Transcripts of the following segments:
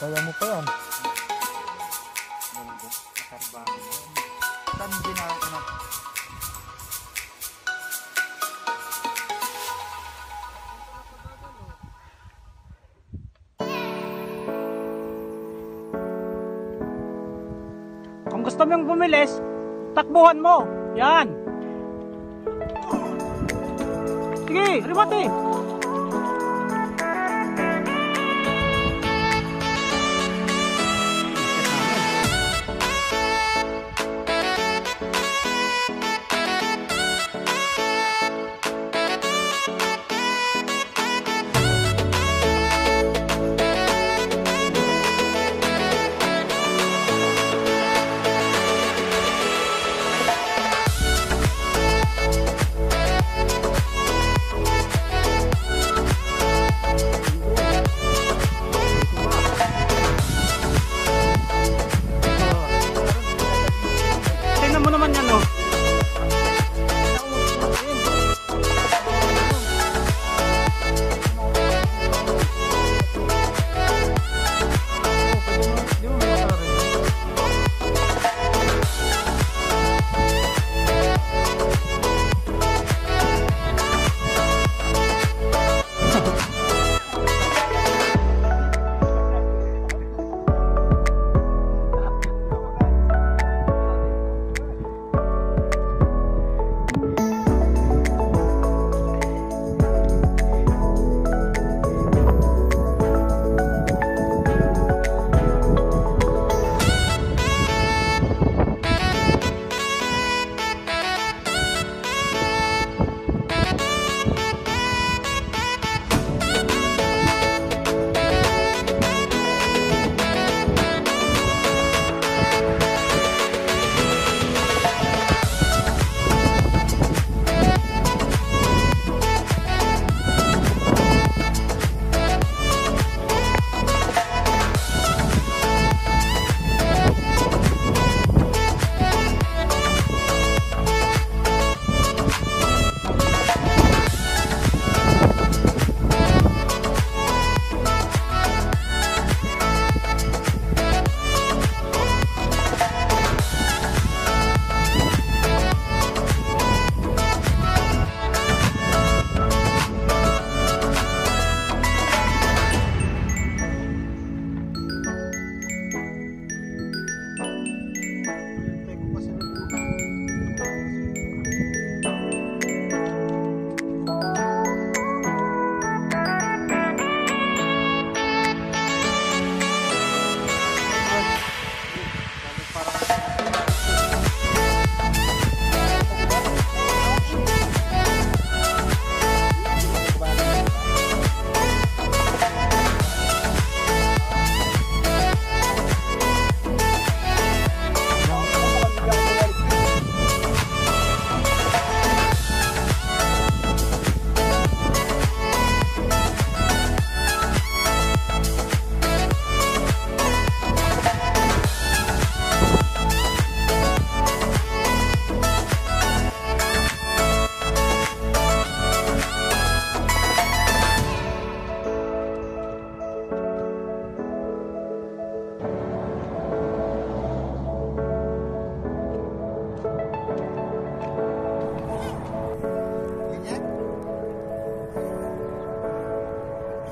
Kaya mo pa yan. Din? Kung gusto mong bumilis, takbuhan mo. Yan. Sige, ribati.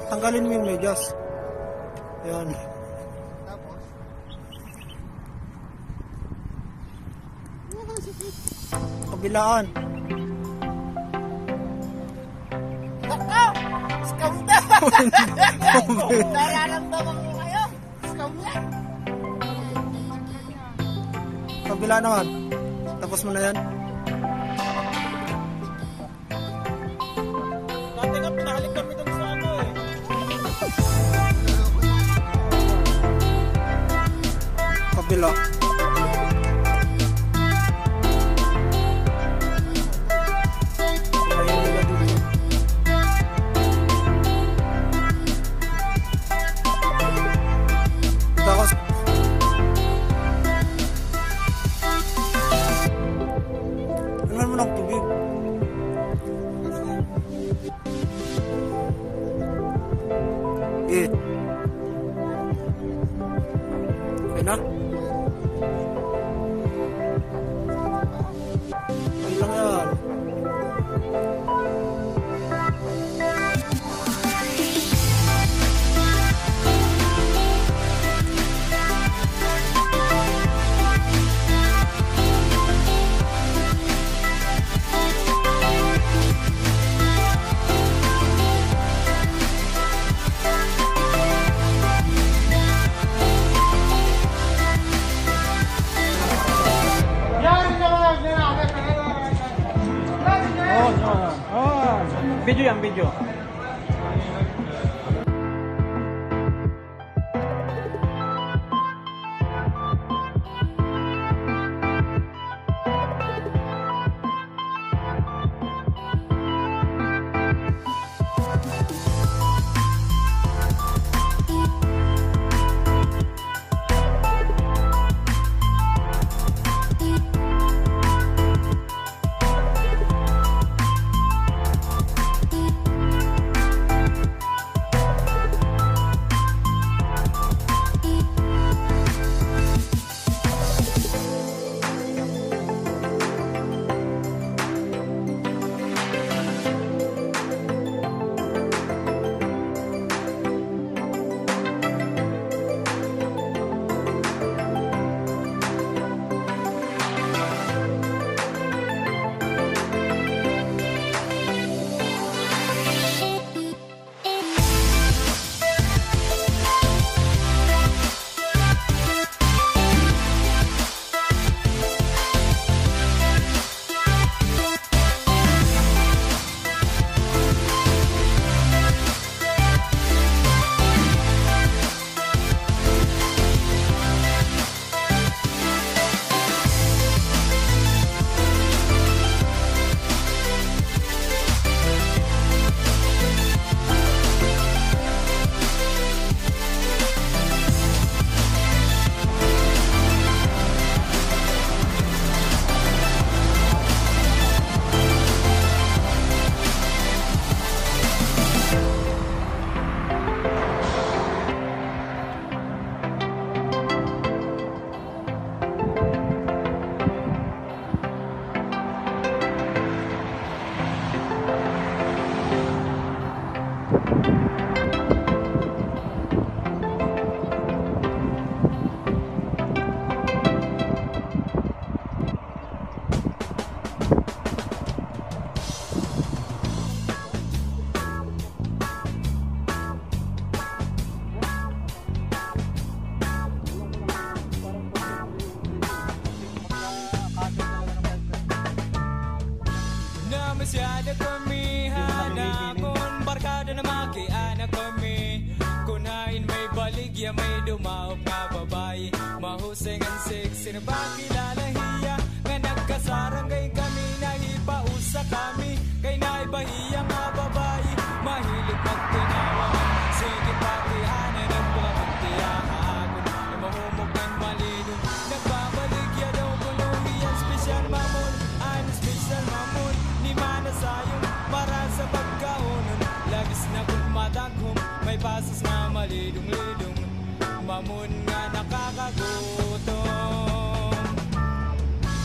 Tanggalin mo yung medyas. Yan. Tapos, Kabilaan. scam na! Nararamdaman ko kayo. Scam na. Kabila naman. Tapos mo na yan. China. you may do mal.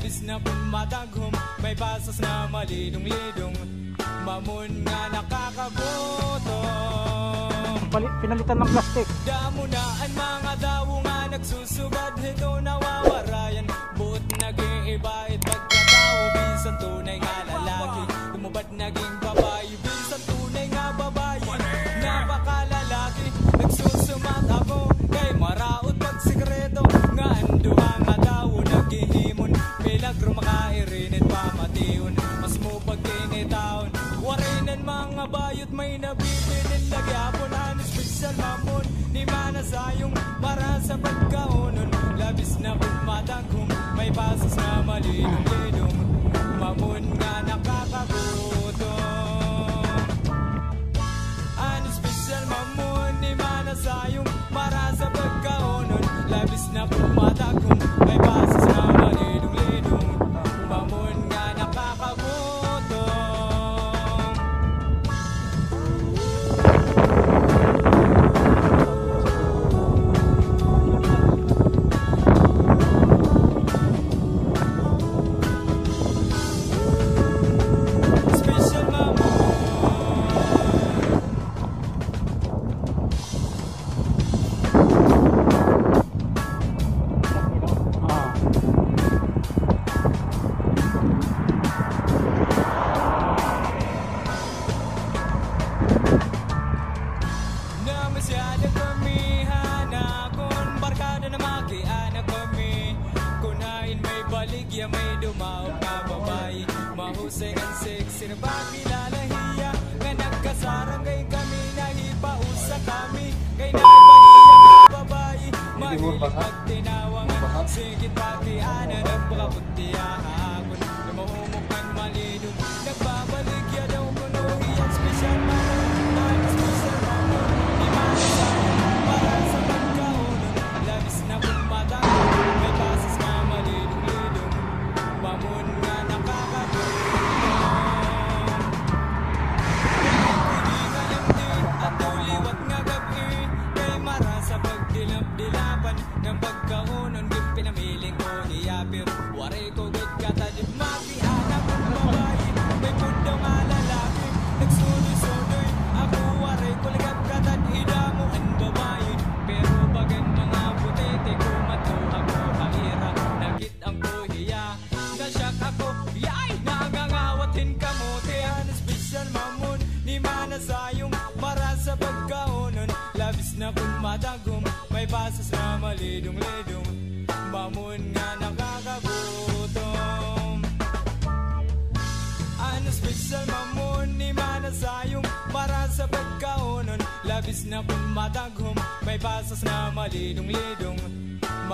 labis na pumataghom May pasas na malidong-lidong Mamon nga nakakagutom Palit, Pinalitan ng plastic. Damunaan mga dawo nga nagsusugad Hito nawawarayan. mga bayot may nabibilin Nagyapon halos pisan mamon Di manasayong para sa pagkaonon. Labis na pagmatangkong May pasas na mali malinong-linong Mamon nga nakakagutom. Halos pisan mamon Di manasayong para sa pagkaonon. Labis na pagmatangkong May pasas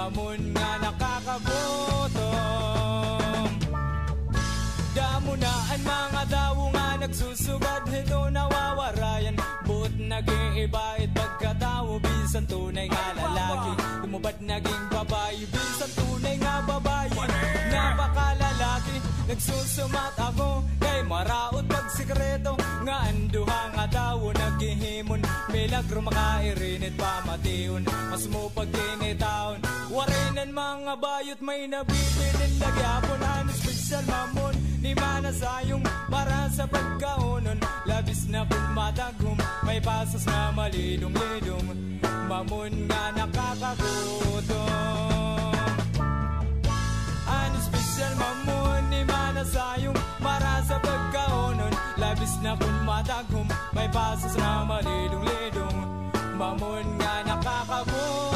Mamon nga nakakagutom Damo na ang mga dawo nga nagsusugad Ito nawawarayan. Buot naging ibait pagkatao Bisan tunay nga lalaki. Lumubad naging babae Bisan tunay nga babae. Napakalalaki Nagsusumat ako Kay maraot pag sikreto Nga anduha nga dawo Naghihimon Milagro makairinit pamatiun Mas mo pagkinitaon Warinan mga bayot May nabibilin Nagyapon Ano special mamon. Ni mana sayong Para sa pagkaunon Labis na pumatagom May pasas na malidong-lidong Mamon nga nakakagutom. Ano special mamon ni mana sayong Para sa pagkaunon Labis na kung madaghom May pasas na malidong-lidong Mamon nga nakakagutom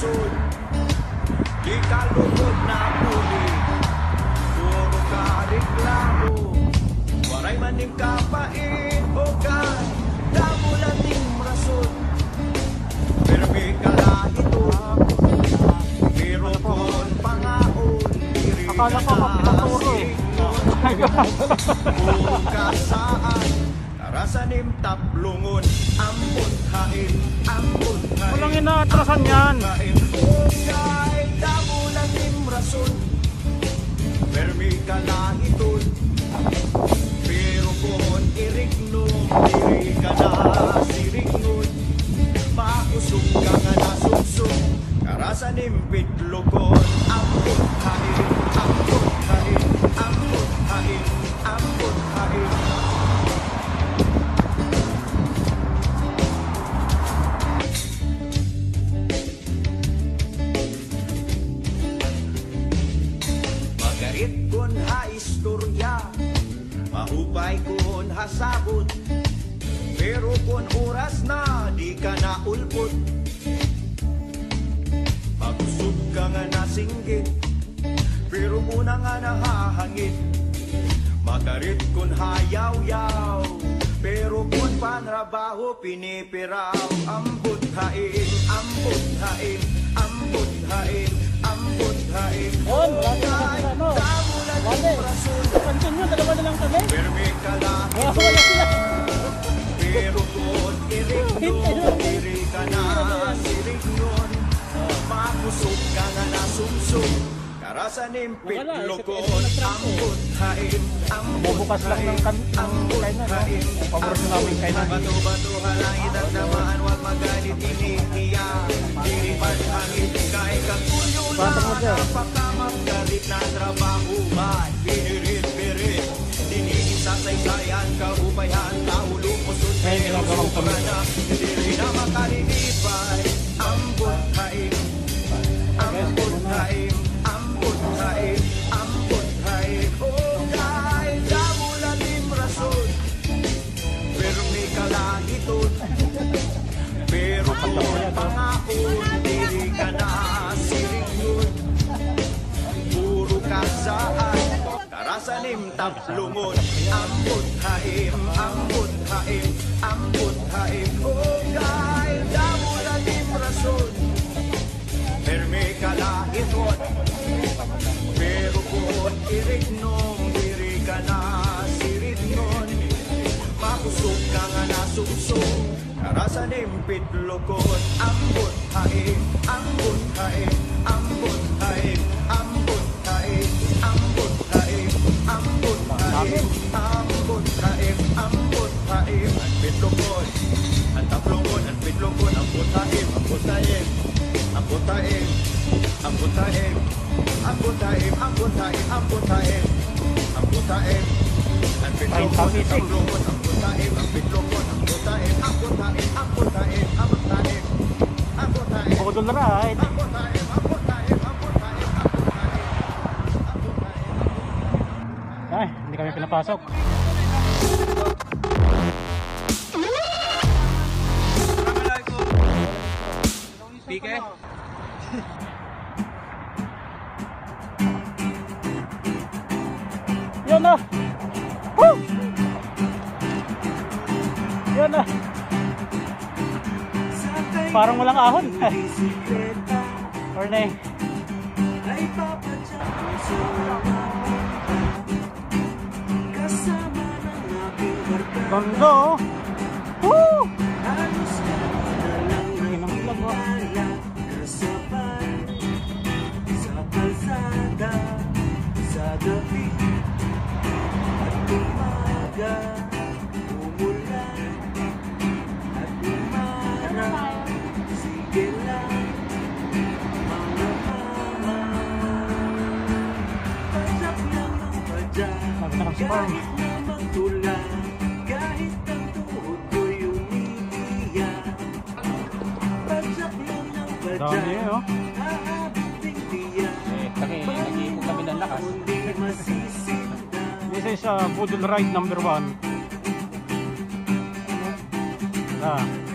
puso'y Di kalugod na puli Puro ka reklamo. Waray maning kapain o kay Damo lang din rason. Pero may kalahito Pero kon pangaon Akala ko kapinaturo Puro ka saan Rasanim tablungon. Ambon hain Ambon hain Walang inaatrasan yan. Kahit tabulang imrason. Permi ka na itun Pero kung irignon Diri ka na sirignon Makusog ka nga nasumsum Karasanim pitlokon Ambon hain Kun ha istorya. Mahupay kun hasabot Pero kun oras na di ka na ulpot Magusog ka nga nasinggit Pero muna nga nahahangit. Magarit kun hayaw-yaw Pero kun panrabaho pinipiraw. Ambot hain, ambot hain, ambot hain, ambot hain. Wala na Bagay. Pansin nyo, dalawa lang kami. Pero may kalaki. Wala, wala. Pero doon, irig nun, irig ka na, irig nun. Makusog ka na nasusog. Karasan impitlokon, ambot kain, ambot kain, ambot kain, ambot kain, bato-bato halangit at namaan, wag magalit, iniiyak, diripan hangit, kahit katulyo lang, napaka kami. Hindi na makalilipay ang buhay. Ang buhay. Ang buhay. Ang buhay. Oh, kahit sa mulalim rason, pero may kalagiton. Pero kung pangako, hindi ka na siling yun. Puro kasaan karasanim taplungon ang budhaim ang budhaim ang budhain mo dahil damulan din rason. Perme ka lahitot Pero kung irik nung diri ka na sirit nun. Makusog ka nga nasubsog Karasan impit lukot Ang budhain, ang budhain, ang budhain, ang budhain, ang budhain, ang budhain, ang budhain, ang budhain tablongon Ang tablongon, ang pitlongon Ang butaim, ang butaim Ang butaim, ang butaim Ang butaim, ang butaim, ang butaim Ang butaim Ang pitlongon, ang tablongon Ang butaim, ang pitlongon Ang butaim, ang butaim, ang butaim Ang butaim, ang butaim Ang butaim, ang butaim, Ay, hindi kami pinapasok Pike? Yun na. Woo! Yun na. Parang walang ahon. Or na eh. Ganda oh. Woo! Inang vlog oh. ganda sa gabi. At umaga umulan at umara ano sige lang mga mama. Pasap na mapadya kahit namang tulan kahit ang tuhod ko'y umiiyak. Pasap na mapadya lakas. Isa siya, Budol Ride number 1. Ah.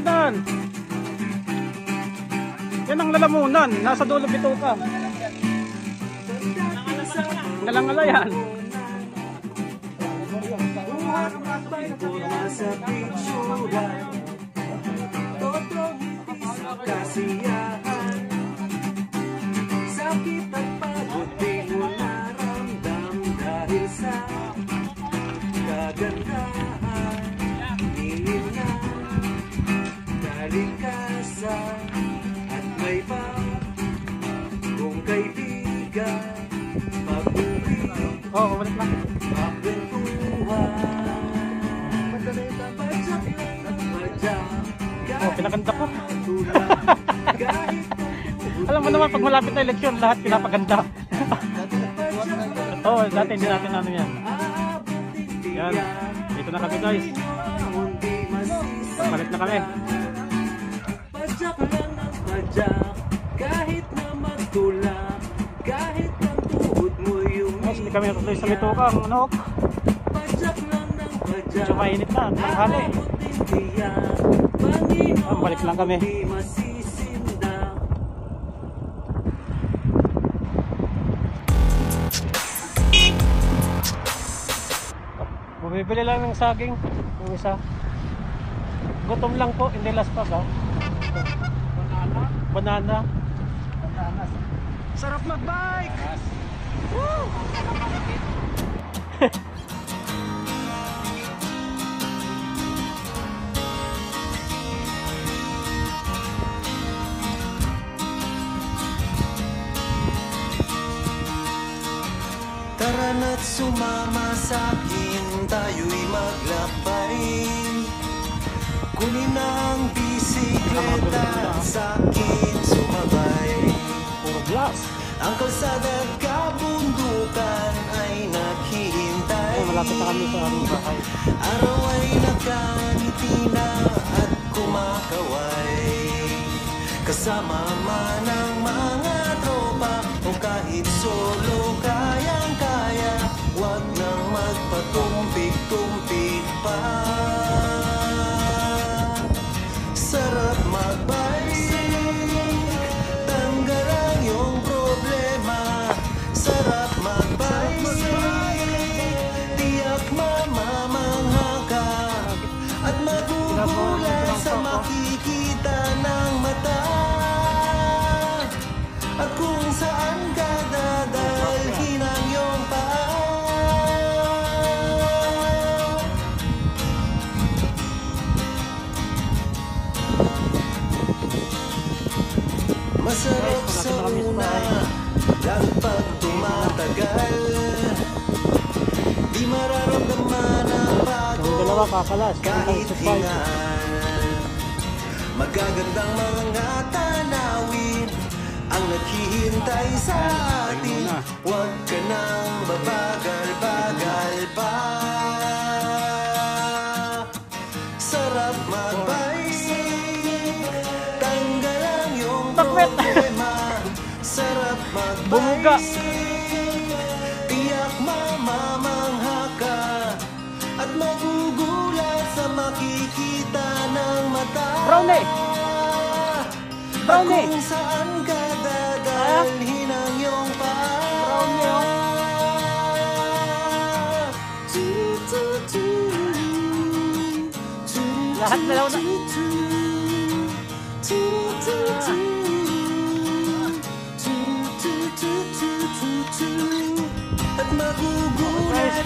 Dan! Yan ang lalamunan. Nasa dulo bito ka. Ngalangala yan. Totoong hindi sa kasiyahan Sakit Oo, oh, balik lang. Oh, pinaganda ko. Alam mo naman, pag malapit na eleksyon, lahat pinapaganda. Oo, oh, dati hindi natin ano yan. Yan. Dito na kami guys. Balik na kami. Padyak lang ang padyak kami natuloy sa Mitokang. Ano? Medyo mainit na. Tanghali. Ah, balik lang kami. Bumibili lang ng saging. Yung isa. Gutom lang po. Hindi last pack ha. Banana. Banana. Sarap magbike! Tara na't sumama sa akin, tayo'y maglakbay Kunin ang bisikleta sa akin sumabay. Ang kalsada at kabundukan ay naghihintay. Ay, malapit na kami sa aming bahay. Araw ay nakangiti na at kumakaway. Kasama man ang mga tropa o kahit solo kayang-kaya Huwag nang magpatumpik-tumpik pa Masarap sa una. Lang pag tumatagal Di mararamdaman ang bago kahit hingan Magagandang mga tanawin Ang naghihintay sa atin. Huwag ka nang babagal-bagal pa Bumuga. Tiyak mamamangha ka At magugulat sa makikita ng mata Brownie! Brownie! kung saan ka dadalhin ang iyong paa Brownie, oh. Lahat na daw na.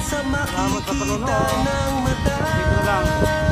Sa makikita ng mata Dito lang.